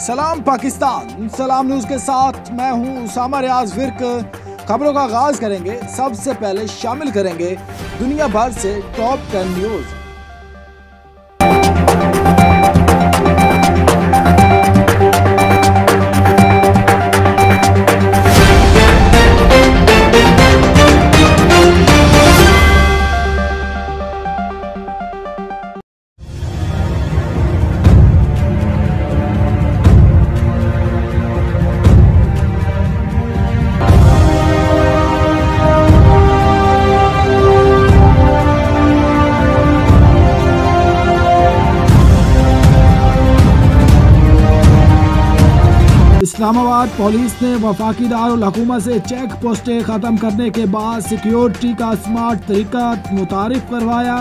सलाम पाकिस्तान। सलाम न्यूज़ के साथ मैं हूँ उसामा रियाज। विर्क खबरों का आगाज़ करेंगे। सबसे पहले शामिल करेंगे दुनिया भर से top ten news Islamabad police ने वफाकी दारुल हुकूमत से चेक पोस्टें ख़त्म करने के बाद सिक्योरिटी का स्मार्ट तरीका मुतारफ करवाया।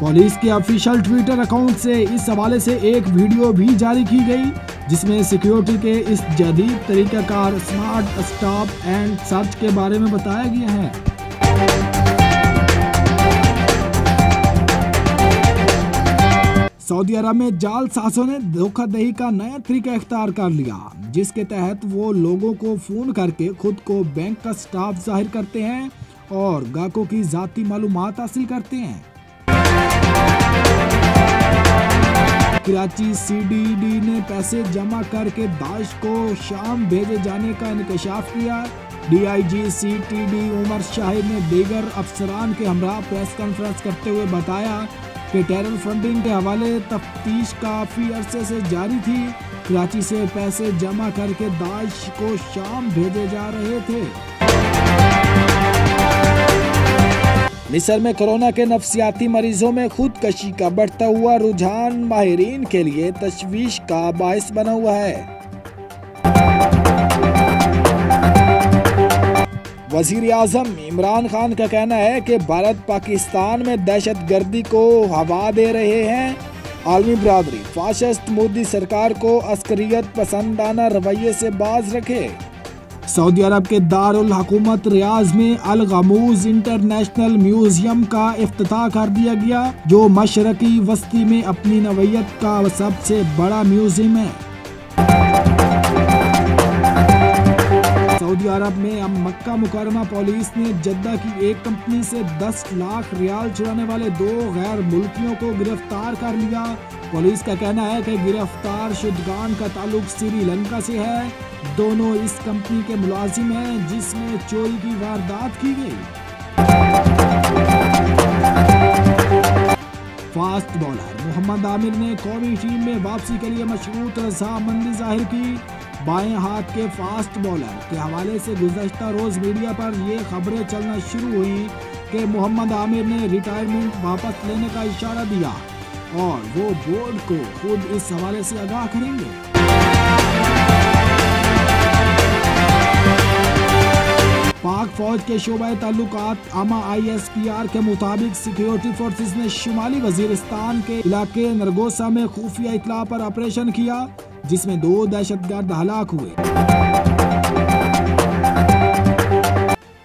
पुलिस के ऑफिशियल ट्विटर अकाउंट से इस हवाले से एक वीडियो भी जारी की गई, जिसमें सिक्योरिटी के इस जदीद तरीक़ाकार स्मार्ट स्टॉप एंड सर्च के बारे में बताया गया है। सऊदी अरब में जाल सासों ने धोखाधड़ी का नया तरीका इख्तियार कर लिया, जिसके तहत वो लोगों को फ़ोन करके खुद को बैंक का स्टाफ ज़ाहिर करते हैं और गाहकों की जाती मालूम हासिल करते हैं। कराची सीडीडी ने पैसे जमा करके दाश को शाम भेजे जाने का इंकशाफ किया। डीआईजी सीटीडी उमर शाहिद ने दीगर अफसरान के हमरा प्रेस कॉन्फ्रेंस करते हुए बताया कि टेरर फंडिंग के हवाले तफ्तीश काफ़ी अरसे से जारी थी। कराची से पैसे जमा करके दाश को शाम भेजे जा रहे थे। मिस्र में कोरोना के नफसियाती मरीजों में खुदकशी का बढ़ता हुआ रुझान, माहरीन के लिए तशवीश का बायस बना हुआ है। वज़ीर आज़म इमरान खान का कहना है कि भारत पाकिस्तान में दहशत गर्दी को हवा दे रहे हैं। आलमी बरदरी, फाशस्ट मोदी सरकार को अस्करियत पसंदाना रवैये से बाज रखे। सऊदी अरब के दारुल हुकूमत रियाज में अल गमूज इंटरनेशनल म्यूज़ियम का अफ्ताह कर दिया गया, जो मशरकी वस्ती में अपनी नवैयत का सबसे बड़ा म्यूज़ियम है। सऊदी अरब में अब मक्का मुकरमा पुलिस ने जद्दा की एक कंपनी से 10 लाख रियाल चुराने वाले दो गैर मुल्कियों को गिरफ़्तार कर लिया। पुलिस का कहना है कि गिरफ़्तार शुदगान का ताल्लुक श्रीलंका से है। दोनों इस कंपनी के मुलाजिम हैं जिसमें चोरी की वारदात की गई। फास्ट बॉलर मोहम्मद आमिर ने कौमी टीम में वापसी के लिए मशरूत रजामंदी ज़ाहिर की। बाएँ हाथ के फास्ट बॉलर के हवाले से गुजशत रोज मीडिया पर ये खबरें चलना शुरू हुई कि मोहम्मद आमिर ने रिटायरमेंट वापस लेने का इशारा दिया और वो बोर्ड को खुद इस हवाले से आगाह करेंगे। पाक फौज के शोबा एस पी आर के मुताबिक सिक्योरिटी फोर्सेस ने शुमाली वजीरिस्तान के इलाके नरगोसा में खुफिया इतला पर ऑपरेशन किया। जिसमें दो दहशतगर्द हलाक हुए।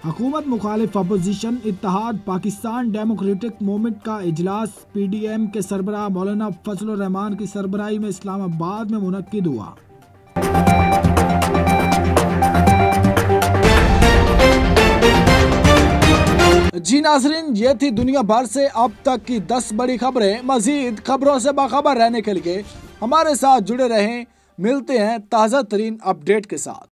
हुकूमत मुखालिफ अपोजिशन इतिहाद पाकिस्तान डेमोक्रेटिक मूवमेंट का इजलास पी डी एम के सरबराह मौलाना फजल रहमान की सरबराही में इस्लामाबाद में मुनद हुआ। जी नाजरीन, ये थी दुनिया भर से अब तक की 10 बड़ी खबरें। मजीद खबरों से बाखबर रहने के लिए हमारे साथ जुड़े रहें मिलते हैं ताज़ा तरीन अपडेट के साथ।